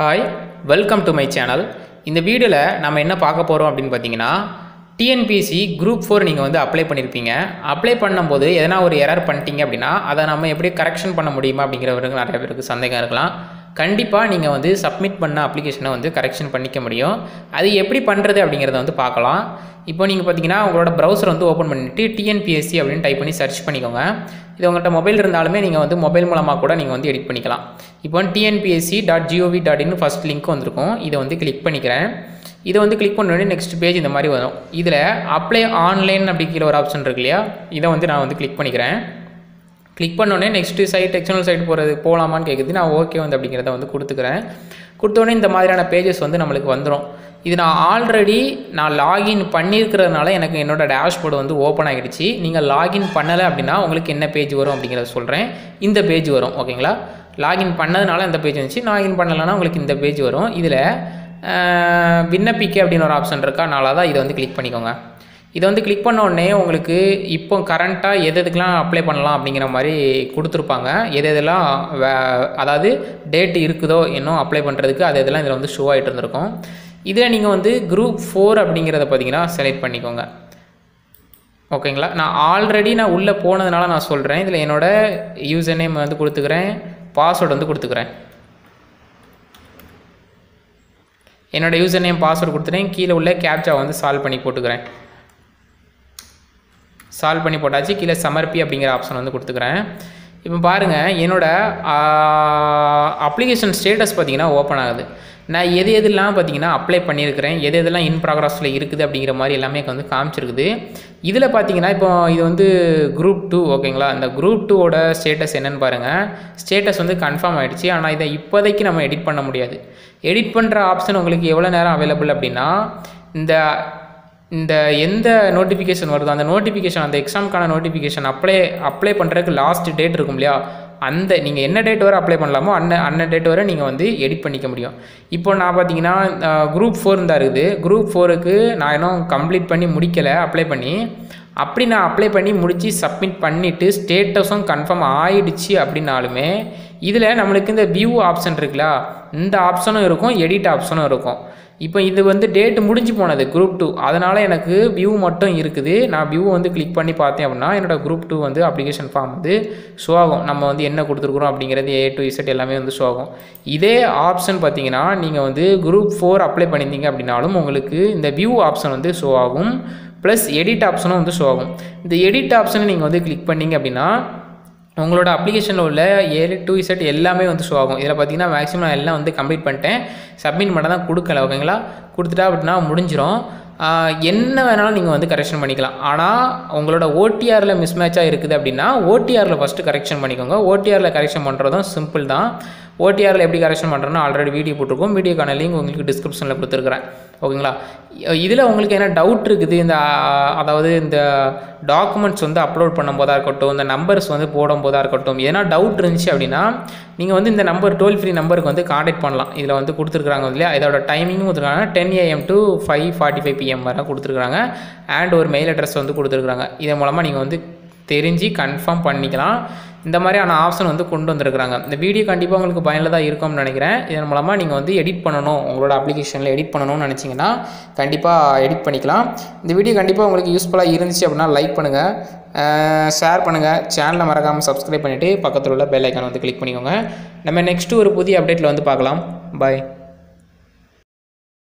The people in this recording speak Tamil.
Hi welcome to my channel இந்த வீடியோவில் நம்ம என்ன பார்க்க போகிறோம் அப்படின்னு பார்த்தீங்கன்னா டிஎன்பிஎஸ்சி குரூப் ஃபோர் நீங்கள் வந்து அப்ளை பண்ணியிருப்பீங்க அப்ளை பண்ணும்போது எதனா ஒரு எரர் பண்ணிட்டீங்க அப்படின்னா அதை நம்ம எப்படி கரெக்ஷன் பண்ண முடியுமா அப்படிங்கிறவருக்கு நிறைய பேருக்கு சந்தேகம் இருக்கலாம். கண்டிப்பாக நீங்கள் வந்து சப்மிட் பண்ண அப்ளிகேஷனை வந்து கரெக்ஷன் பண்ணிக்க முடியும். அது எப்படி பண்ணுறது அப்படிங்கிறத வந்து பார்க்கலாம். இப்போ நீங்கள் பார்த்தீங்கன்னா உங்களோட ப்ரௌசர் வந்து ஓப்பன் பண்ணிவிட்டு டிஎன்பிஎஸ்சி அப்படின்னு டைப் பண்ணி சர்ச் பண்ணிக்கோங்க. இது உங்கள்கிட்ட மொபைல் இருந்தாலுமே நீங்கள் வந்து மொபைல் மூலமாக கூட நீங்கள் வந்து எடிட் பண்ணிக்கலாம். இப்போ TNPSC dot GOV dot in first link வந்திருக்கும். இதை வந்து கிளிக் பண்ணிக்கிறேன். இதை வந்து கிளிக் பண்ண உடனே நெக்ஸ்ட் பேஜ் இந்த மாதிரி வரும். இதில் அப்ளை ஆன்லைன் அப்படிங்கிற ஒரு ஆப்ஷன் இருக்கு இல்லையா? இதை வந்து நான் வந்து கிளிக் பண்ணிக்கிறேன். கிளிக் பண்ணோடனே நெக்ஸ்ட்டு சைட் எக்ஸ்டர்னல் சைட் போகிறது போகலாமான்னு கேட்குது நான் ஓகே வந்து அப்படிங்கிறத வந்து கொடுத்துக்கிறேன். கொடுத்தோடனே இந்த மாதிரியான பேஜஸ் வந்து நம்மளுக்கு வந்துடும் இது நான் ஆல்ரெடி நான் லாகின் பண்ணியிருக்கிறதுனால எனக்கு என்னோட டேஷ்போர்டு வந்து ஓப்பன் ஆகிடுச்சு. நீங்கள் லாகின் பண்ணலை அப்படின்னா உங்களுக்கு என்ன பேஜ் வரும் அப்படிங்கிறத சொல்கிறேன் இந்த பேஜ் வரும் ஓகேங்களா லாகின் பண்ணதுனால இந்த பேஜ் வந்துச்சு. லாகின் பண்ணலைன்னா உங்களுக்கு இந்த பேஜ் வரும். இதில் விண்ணப்பிக்க அப்படின்னு ஒரு ஆப்ஷன் இருக்கா? நாளாக தான் இதை வந்து கிளிக் பண்ணிக்கோங்க. இதை வந்து கிளிக் பண்ண உடனே உங்களுக்கு இப்போ கரண்ட்டாக எது எதுக்கெலாம் அப்ளை பண்ணலாம் அப்படிங்கிற மாதிரி கொடுத்துருப்பாங்க. எது எதெல்லாம் வே அதாவது டேட் இருக்குதோ இன்னும் அப்ளை பண்ணுறதுக்கு அது இதெல்லாம் இதில் வந்து ஷோ ஆகிட்டு இருந்திருக்கும். இதில் நீங்கள் வந்து குரூப் ஃபோர் அப்படிங்கிறத பார்த்தீங்கன்னா செலக்ட் பண்ணிக்கோங்க. ஓகேங்களா நான் ஆல்ரெடி நான் உள்ளே போனதுனால நான் சொல்கிறேன் இதில் என்னோடய யூசர் நேம் வந்து கொடுத்துக்கிறேன். பாஸ்வேர்டு வந்து கொடுத்துக்கிறேன். என்னோடய யூசர் நேம் பாஸ்வேர்டு கொடுத்துட்டேன். கீழே உள்ள கேப்சா வந்து சால்வ் பண்ணி போட்டுக்கிறேன். சால்வ் பண்ணி போட்டாச்சு. கீழே சமர்ப்பி அப்படிங்கிற ஆப்ஷன் வந்து கொடுத்துக்கிறேன். இப்போ பாருங்கள் என்னோடய அப்ளிகேஷன் ஸ்டேட்டஸ் பார்த்தீங்கன்னா ஓப்பன் ஆகுது. நான் எது எதுலாம் பார்த்தீங்கன்னா அப்ளை பண்ணியிருக்கிறேன் எது எதெல்லாம் இன் ப்ராக்ரஸில் இருக்குது அப்படிங்கிற மாதிரி எல்லாமே வந்து காமிச்சிருக்குது. இதில் பார்த்தீங்கன்னா இப்போ இது வந்து குரூப் டூ ஓகேங்களா இந்த குரூப் டூவோட ஸ்டேட்டஸ் என்னென்னு பாருங்கள் ஸ்டேட்டஸ் வந்து கன்ஃபார்ம் ஆகிடுச்சு ஆனால் இதை இப்போதைக்கு நம்ம எடிட் பண்ண முடியாது. எடிட் பண்ணுற ஆப்ஷன் உங்களுக்கு எவ்வளோ நேரம் அவைலபிள் அப்படின்னா இந்த இந்த எந்த நோட்டிஃபிகேஷன் வருதோ அந்த நோட்டிஃபிகேஷன் அந்த எக்ஸாமுக்கான நோட்டிஃபிகேஷன் அப்ளை அப்ளை பண்ணுறதுக்கு லாஸ்ட் டேட் இருக்கும் இல்லையா? அந்த நீங்கள் என்ன டேட் வரை அப்ளை பண்ணலாமோ அன்ன அன்ன டேட் வரை நீங்கள் வந்து எடிட் பண்ணிக்க முடியும். இப்போ நான் பார்த்தீங்கன்னா குரூப் ஃபோர் தான் இருக்குது. குரூப் ஃபோருக்கு நான் இன்னும் கம்ப்ளீட் பண்ணி முடிக்கலை அப்ளை பண்ணி. அப்படி நான் அப்ளை பண்ணி முடித்து சப்மிட் பண்ணிவிட்டு ஸ்டேட்டஸும் கன்ஃபார்ம் ஆகிடுச்சு அப்படின்னாலுமே இதில் நம்மளுக்கு இந்த வியூ ஆப்ஷன் இருக்குல்ல இந்த ஆப்ஷனும் இருக்கும் எடிட் ஆப்ஷனும் இருக்கும். இப்போ இது வந்து டேட் முடிஞ்சு போனது குரூப் டூ அதனால் எனக்கு வியூ மட்டும் இருக்குது. நான் வியூ வந்து கிளிக் பண்ணி பார்த்தேன் அப்படின்னா என்னோடய குரூப் டூ வந்து அப்ளிகேஷன் ஃபார்ம் வந்து ஷோ ஆகும். நம்ம வந்து என்ன கொடுத்துருக்குறோம் அப்படிங்கிறது ஏ டு இசட் எல்லாமே வந்து ஷோ ஆகும். இதே ஆப்ஷன் பார்த்தீங்கன்னா நீங்கள் வந்து குரூப் ஃபோர் அப்ளை பண்ணியிருந்தீங்க அப்படின்னாலும் உங்களுக்கு இந்த வியூ ஆப்ஷன் வந்து ஷோ ஆகும். ப்ளஸ் எடிட் ஆப்ஷனும் வந்து ஷோ ஆகும். இந்த எடிட் ஆப்ஷனை நீங்கள் வந்து கிளிக் பண்ணிங்க அப்படின்னா உங்களோட அப்ளிகேஷனில் உள்ள ஏழு டூ இசட் எல்லாமே வந்து ஷோ ஆகும். இதில் பார்த்தீங்கன்னா மேக்ஸிமம் நான் எல்லாம் வந்து கம்ப்ளீட் பண்ணிட்டேன். சப்மிட் மட்டும் தான் கொடுக்கல ஓகேங்களா கொடுத்துட்டா அப்படின்னா முடிஞ்சிடும் என்ன வேணாலும் நீங்கள் வந்து கரெக்ஷன் பண்ணிக்கலாம். ஆனால் உங்களோட ஓடிஆரில் மிஸ் மேட்சாக இருக்குது அப்படின்னா ஓடிஆரில் ஃபஸ்ட்டு கரெக்ஷன் பண்ணிக்கோங்க. ஓடிஆரில் கரெக்ஷன் பண்ணுறதும் சிம்பிள் தான். ஓடிஆரில் எப்படி கரெக்ஷன் பண்ணுறோன்னு ஆல்ரெடி வீடியோ போட்டிருக்கோம். வீடியோக்கான லிங்க் உங்களுக்கு டிஸ்கிரிப்ஷனில் கொடுத்துருக்குறேன். ஓகேங்களா? இதில் உங்களுக்கு என்ன டவுட் இருக்குது? இந்த அதாவது இந்த டாக்குமெண்ட்ஸ் வந்து அப்லோட் பண்ணும்போதாக இருக்கட்டும் இந்த நம்பர்ஸ் வந்து போடும் போதாக இருக்கட்டும் ஏன்னா டவுட் இருந்துச்சு அப்படின்னா நீங்கள் வந்து இந்த நம்பர் டோல் ஃப்ரீ நம்பருக்கு வந்து காண்டாக்ட் பண்ணலாம். இதில் வந்து கொடுத்துருக்குறாங்க இல்லையா? இதோட டைமிங்கும் கொடுத்துருக்காங்க. Ten AM to five forty five PM வரை கொடுத்துருக்குறாங்க. அண்ட் ஒரு மெயில் அட்ரஸ் வந்து கொடுத்துருக்குறாங்க. இதன் மூலமாக நீங்கள் வந்து தெரிஞ்சு கன்ஃபார்ம் பண்ணிக்கலாம். இந்த மாதிரியான ஆப்ஷன் வந்து கொண்டு வந்திருக்கிறாங்க. இந்த வீடியோ கண்டிப்பாக உங்களுக்கு பயனுள்ளதாக இருக்கும்னு நினைக்கிறேன். இதன் மூலமாக நீங்கள் வந்து எடிட் பண்ணணும். உங்களோட அப்ளிகேஷனில் எடிட் பண்ணணும்னு நினச்சிங்கன்னா கண்டிப்பாக எடிட் பண்ணிக்கலாம். இந்த வீடியோ கண்டிப்பாக உங்களுக்கு யூஸ்ஃபுல்லாக இருந்துச்சு அப்படின்னா லைக் பண்ணுங்கள் ஷேர் பண்ணுங்கள் சேனலை மறக்காமல் சப்ஸ்கிரைப் பண்ணிவிட்டு பக்கத்தில் உள்ள பெல் ஐக்கான் வந்து கிளிக் பண்ணிக்கோங்க. நம்ம நெக்ஸ்ட்டு ஒரு புதிய அப்டேட்டில் வந்து பார்க்கலாம். பாய்